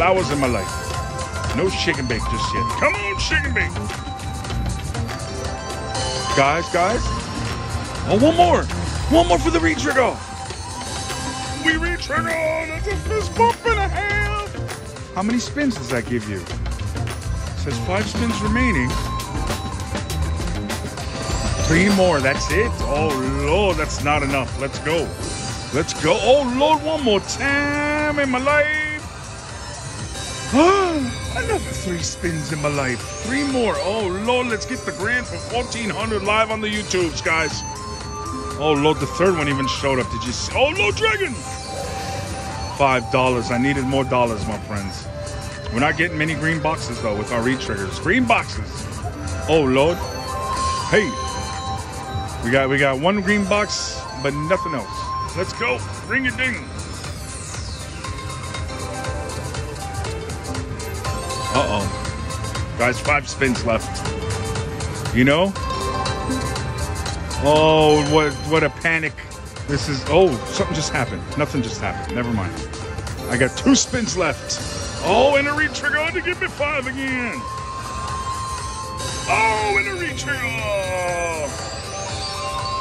flowers in my life. No and bake just yet. Come on, and bake. Guys, guys. Oh, one more. One more for the re-trigger. We re-trigger. That's a fist bump and a half. How many spins does that give you? It says five spins remaining. Three more. That's it. Oh, Lord, that's not enough. Let's go. Let's go. Oh, Lord, one more time in my life. Another three spins in my life. Three more. Oh, Lord, let's get the grand for 1400 live on the YouTubes, guys. Oh, Lord, the third one even showed up. Did you see? Oh, Lord Dragon. Five dollars. I needed more dollars, my friends. We're not getting many green boxes, though, with our re-triggers. Green boxes. Oh, Lord. Hey. We got we got one green box, but nothing else. Let's go. Ring a ding. Uh-oh. Guys, five spins left. You know? Oh, what what a panic. This is oh, something just happened. Nothing just happened. Never mind. I got two spins left. Oh, and a re-trigger oh, to give me five again. Oh, and a re-trigger.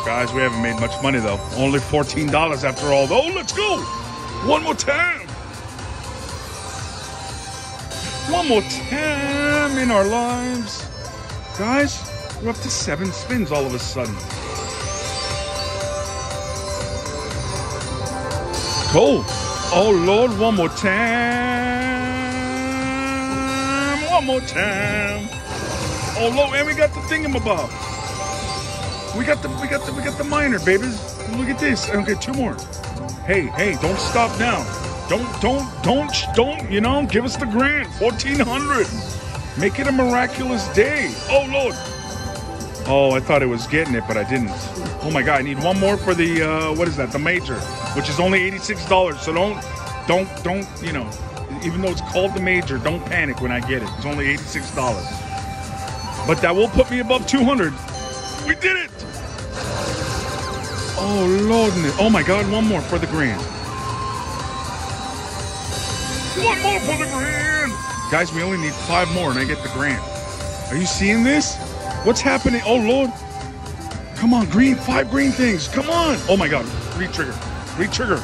Guys, we haven't made much money though. Only $14 after all though. Let's go. One more time. One more time in our lives. Guys, we're up to seven spins all of a sudden. Go. Oh, Lord, one more time. One more time. Oh, Lord, and we got the thingamabob. We got the, we got the, we got the minor, babies. Look at this. Okay, two more. Hey, hey, don't stop now. Don't, don't, don't, don't, you know, give us the grant. 1400. Make it a miraculous day. Oh, Lord. Oh, I thought it was getting it, but I didn't. Oh my God, I need one more for the, uh, what is that? The major, which is only $86. So don't, don't, don't, you know, even though it's called the major, don't panic when I get it. It's only $86. But that will put me above 200. We did it. Oh, Lord. Oh my God, one more for the grand. One more for the grand. Guys, we only need five more and I get the grand. Are you seeing this? What's happening? Oh, Lord. Come on, green. Five green things. Come on. Oh, my God. Re-trigger. Re-trigger.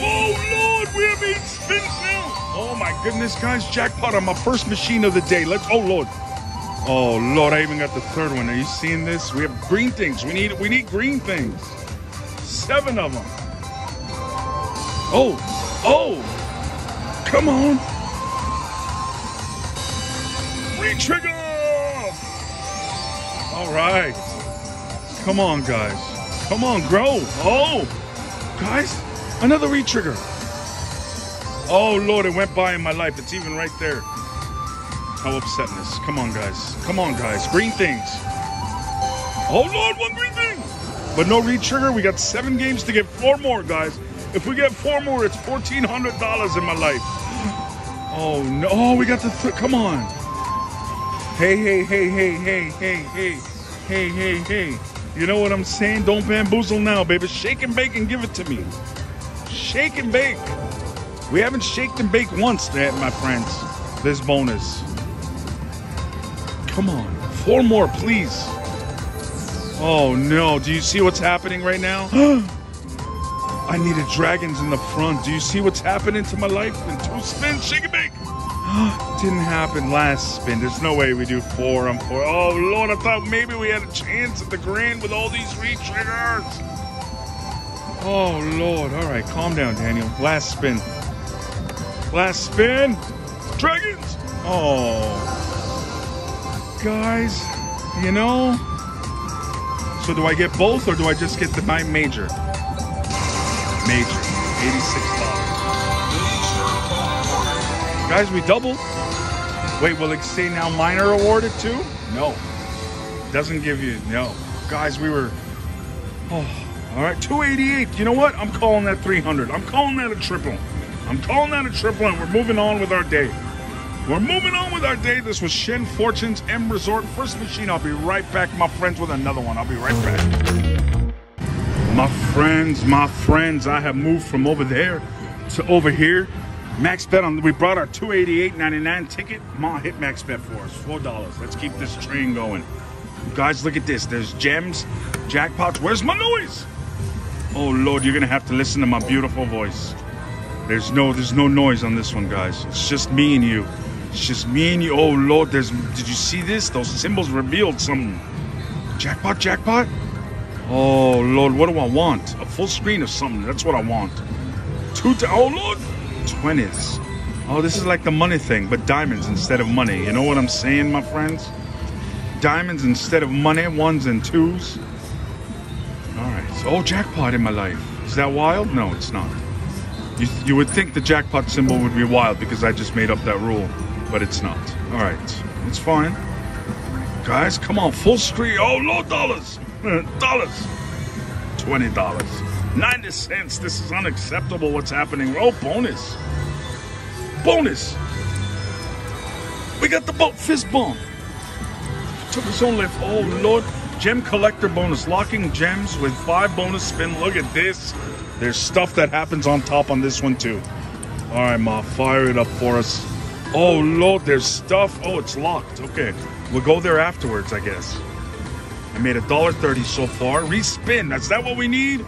Oh, Lord. We have eight spins now. Oh, my goodness, guys. Jackpot on my first machine of the day. Let's. Oh, Lord. Oh, Lord. I even got the third one. Are you seeing this? We have green things. We need, we need green things. Seven of them. Oh. Oh. Come on. Re-trigger! All right. Come on, guys. Come on, grow. Oh, guys, another re-trigger. Oh, Lord, it went by in my life. It's even right there. How upsetting this. Come on, guys. Come on, guys. Green things. Oh, Lord, one green thing. But no re-trigger. We got seven games to get four more, guys. If we get four more, it's $1,400 in my life. Oh, no. Oh, we got the... Th come on. Hey, hey, hey, hey, hey, hey, hey, hey, hey, hey. You know what I'm saying? Don't bamboozle now, baby. Shake and bake and give it to me. Shake and bake. We haven't shaked and baked once, my friends. This bonus. Come on. Four more, please. Oh, no. Do you see what's happening right now? I needed dragons in the front. Do you see what's happening to my life? In two spins, shake and bake. Didn't happen last spin. There's no way we do four on four. Oh Lord, I thought maybe we had a chance at the grand with all these re-triggers. Oh Lord. All right, calm down, Daniel. Last spin. Last spin. Dragons. Oh. Guys, you know. So do I get both or do I just get the my major? Major. $86. Guys, we doubled. Wait, will it say now minor awarded too? No. Doesn't give you, no. Guys, we were, oh, all right, 288. You know what? I'm calling that 300. I'm calling that a triple. I'm calling that a triple, and we're moving on with our day. We're moving on with our day. This was Shen Fortune's M Resort First Machine. I'll be right back, my friends, with another one. I'll be right back. My friends, my friends, I have moved from over there to over here. Max bet on, we brought our 288.99 ticket. Ma hit max bet for us, $4. Let's keep this train going. Guys, look at this. There's gems, jackpots. Where's my noise? Oh Lord, you're gonna have to listen to my beautiful voice. There's no, there's no noise on this one, guys. It's just me and you. It's just me and you. Oh Lord, there's. Did you see this? Those symbols revealed something. Jackpot, jackpot. Oh Lord, what do I want? A full screen of something. That's what I want. Two. oh Lord, twenties. Oh, this is like the money thing, but diamonds instead of money. You know what I'm saying, my friends? Diamonds instead of money, ones and twos. All right. So, oh, jackpot in my life. Is that wild? No, it's not. You, you would think the jackpot symbol would be wild because I just made up that rule, but it's not. All right. It's fine. Guys, come on. Full screen. Oh, low dollars. Dollars. $20. 90 cents. This is unacceptable what's happening. Oh, bonus. Bonus. We got the boat fist bump. Took us only, oh Lord. Gem collector bonus. Locking gems with five bonus spin. Look at this. There's stuff that happens on top on this one too. All right, Ma, fire it up for us. Oh Lord, there's stuff. Oh, it's locked. Okay, we'll go there afterwards, I guess. I made a dollar thirty so far. Respin. Is that what we need?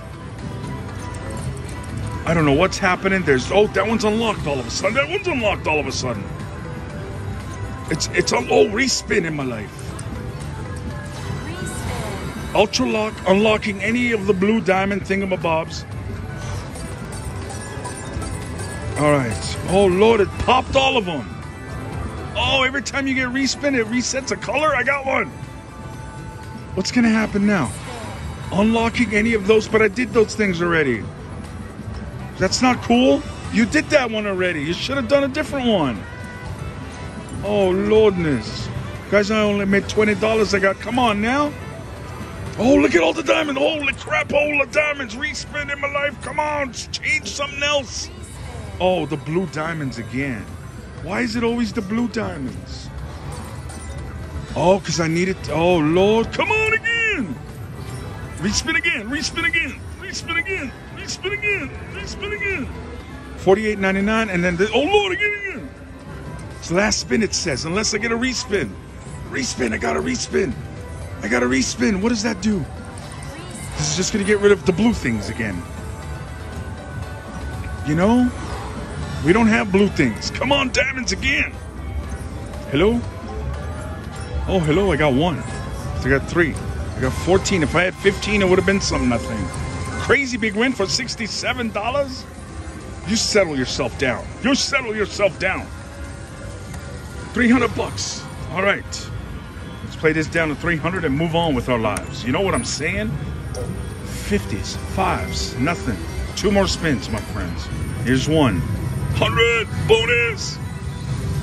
I don't know what's happening. There's oh, that one's unlocked all of a sudden. That one's unlocked all of a sudden. It's it's a oh respin in my life. Ultra lock, unlocking any of the blue diamond thingamabobs. All right. Oh, Lord, it popped all of them. Oh, every time you get respin, it resets a color. I got one. What's to happen now? Unlocking any of those, but I did those things already. That's not cool. You did that one already. You should have done a different one. Oh, Lordness. Guys, I only made $20 I got. Come on now. Oh, look at all the diamonds. Holy crap, all the diamonds. Respin in my life. Come on, change something else. Oh, the blue diamonds again. Why is it always the blue diamonds? Oh, because I need it. Oh, Lord. Come on. Respin again. Respin again. Respin again. Respin again. Respin again. 48.99 and then the, oh Lord again again. It's last spin it says unless I get a respin. Respin, I got a respin. I got a respin. What does that do? This is just gonna get rid of the blue things again. You know? We don't have blue things. Come on, diamonds again. Hello? Oh, hello, I got one. I got three. I got 14. If I had 15, it would have been something, I think. Crazy big win for $67? You settle yourself down. You settle yourself down. 300 bucks. All right Let's play this down to 300 and move on with our lives. You know what I'm saying? 50s, fives, nothing. Two more spins, my friends. Here's one. 100 bonus.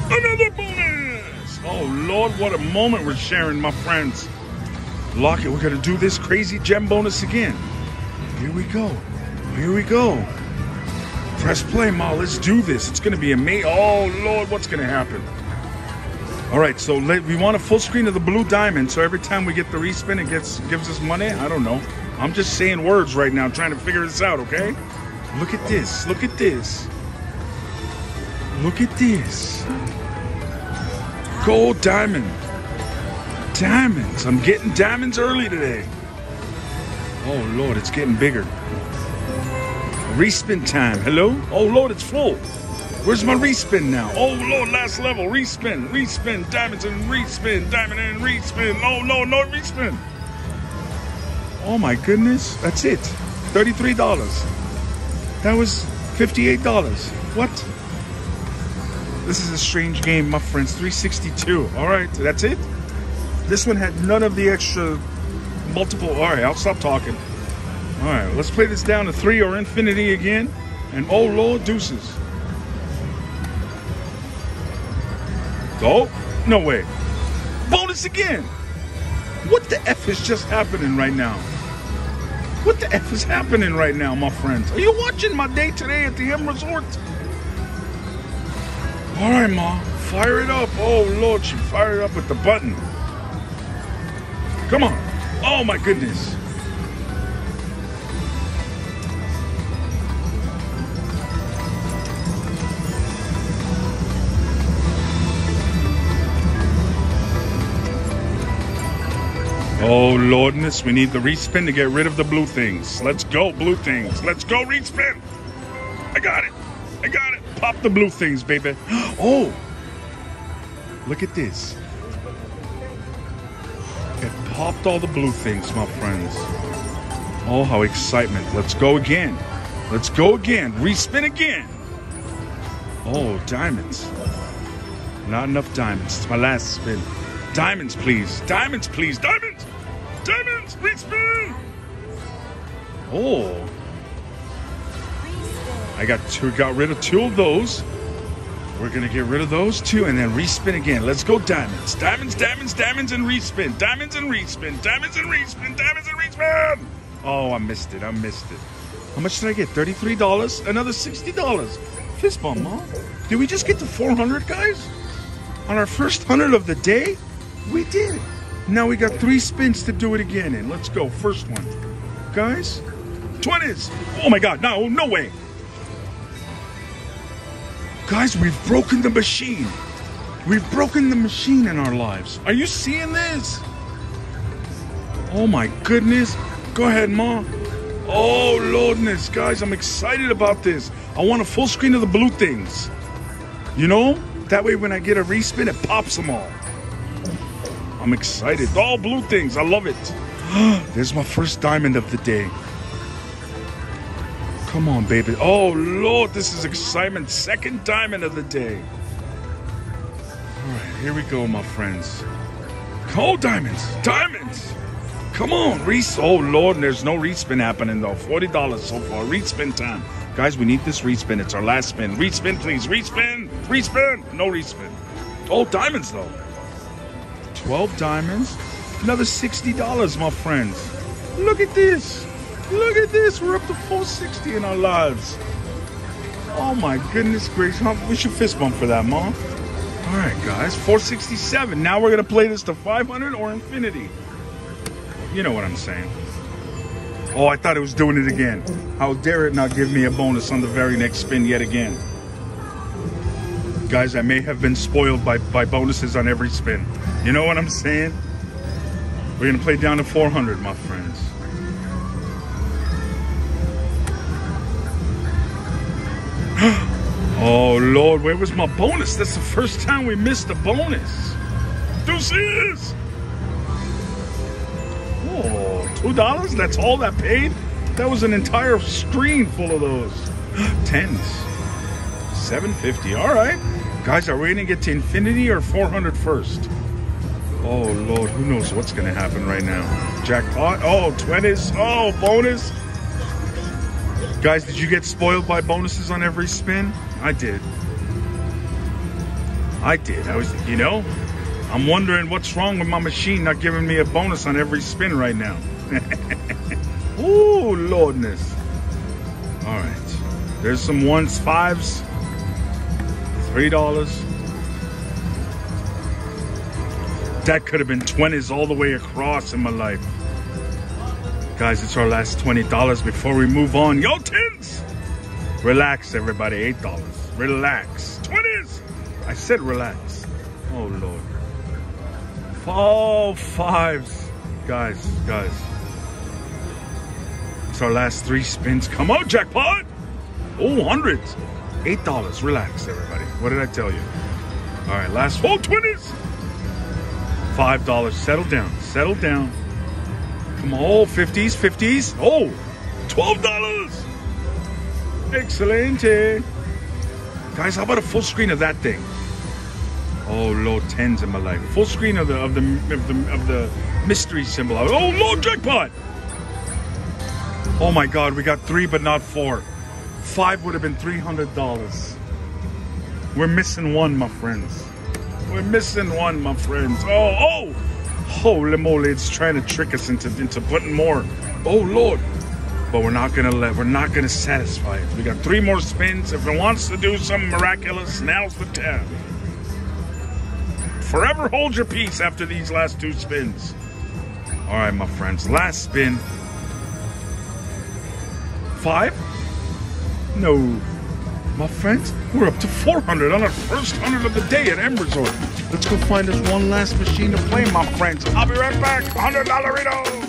Another bonus. Oh, Lord, what a moment we're sharing, my friends. Lock it. We're going to do this crazy gem bonus again. Here we go. Here we go. Press play, Ma. Let's do this. It's going to be amazing. Oh, Lord, what's going to happen? All right, so we want a full screen of the blue diamond. So every time we get the respin, it gets gives us money. I don't know. I'm just saying words right now, trying to figure this out. Okay? Look at this. Look at this. Look at this. Gold diamond. Diamonds. I'm getting diamonds early today. Oh Lord, it's getting bigger. Respin time. Hello? Oh Lord, it's full. Where's my respin now? Oh Lord, last level. Respin, respin, diamonds and respin, diamond and respin. Oh no, no respin. Oh my goodness, that's it. $33. That was $58. What? This is a strange game, my friends. 362. All right, that's it. This one had none of the extra multiple. All right, I'll stop talking. All right, let's play this down to three or infinity again. And oh Lord, deuces. Oh, no way. Bonus again. What the F is just happening right now? What the F is happening right now, my friends? Are you watching my day today at the M Resort? All right, Ma. Fire it up. Oh, Lord, she fired up with the button. Come on. Oh my goodness. Oh, lordness, we need the respin to get rid of the blue things. Let's go, blue things. Let's go, respin. I got it. I got it. Pop the blue things, baby. Oh, look at this. Popped all the blue things, my friends. Oh, how excitement. Let's go again. Let's go again. Respin again. Oh, diamonds. Not enough diamonds. It's my last spin. Diamonds, please. Diamonds, please. Diamonds. Diamonds. Respin. Oh. I got two. Got rid of two of those. We're gonna get rid of those two and then respin again. Let's go diamonds. Diamonds, diamonds, diamonds, and respin. Diamonds and respin. Diamonds and respin. Diamonds and respin. Oh, I missed it. I missed it. How much did I get? $33? Another $60. Fist bump, Mom. Did we just get to 400, guys? On our first 100 of the day? We did. Now we got three spins to do it again in. Let's go. First one. Guys, 20s. Oh my God. No, no way. Guys, we've broken the machine. We've broken the machine in our lives. Are you seeing this? Oh my goodness. Go ahead, Ma. Oh, Lordness. Guys, I'm excited about this. I want a full screen of the blue things. You know? That way when I get a respin, it pops them all. I'm excited. All blue things. I love it. There's my first diamond of the day. Come on, baby. Oh, Lord, this is excitement. Second diamond of the day. All right, here we go, my friends. Oh, diamonds. Diamonds. Come on, Reese. Oh, Lord, there's no respin happening, though. $40 so far. Respin time. Guys, we need this respin. It's our last spin. Respin, please. Respin. Respin. No respin. Oh, diamonds, though. 12 diamonds. Another $60, my friends. Look at this. Look at this. We're up to 460 in our lives. Oh, my goodness gracious. We should fist bump for that, Mom. All right, guys. 467. Now we're to play this to 500 or infinity. You know what I'm saying. Oh, I thought it was doing it again. How dare it not give me a bonus on the very next spin yet again. Guys, I may have been spoiled by, by bonuses on every spin. You know what I'm saying? We're to play down to 400, my friends. Oh, Lord, where was my bonus? That's the first time we missed a bonus. Deuces! Oh, two dollars? That's all that paid? That was an entire screen full of those. Tens. 750. All right. Guys, are we gonna get to infinity or 400 first? Oh Lord, who knows what's gonna happen right now? Jackpot. Oh, 20s. Oh, bonus. Guys, did you get spoiled by bonuses on every spin? I did. I did. I was, you know, I'm wondering what's wrong with my machine not giving me a bonus on every spin right now. Ooh, Lordness. All right. There's some ones, fives, three dollars. That could have been 20s all the way across in my life. Guys, it's our last $20 before we move on. Yo, tins! Relax, everybody. $8. Relax. 20s! I said relax. Oh, Lord. Oh, fives. Guys, guys. It's our last three spins. Come on, jackpot! Oh, hundreds. Eight dollars. Relax, everybody. What did I tell you? All right, last four twenties. Five dollars. Settle down. Settle down. Come on. Oh, 50s, 50s. Oh, twelve dollars. Excelente. Eh? Guys, how about a full screen of that thing? Oh Lord, tens in my life. Full screen of the of the of the of the mystery symbol. Oh Lord, jackpot! Oh my God, we got three, but not four. Five would have been three hundred dollars. We're missing one, my friends. We're missing one, my friends. Oh, oh, holy moly! It's trying to trick us into into putting more. Oh Lord! But we're not gonna let. We're not gonna satisfy it. We got three more spins. If it wants to do something miraculous, now's the time. Forever hold your peace after these last two spins. All right, my friends. Last spin. Five? No. My friends, we're up to 400 on our first 100 of the day at M Resort. Let's go find us one last machine to play, my friends. I'll be right back. $100 Rito.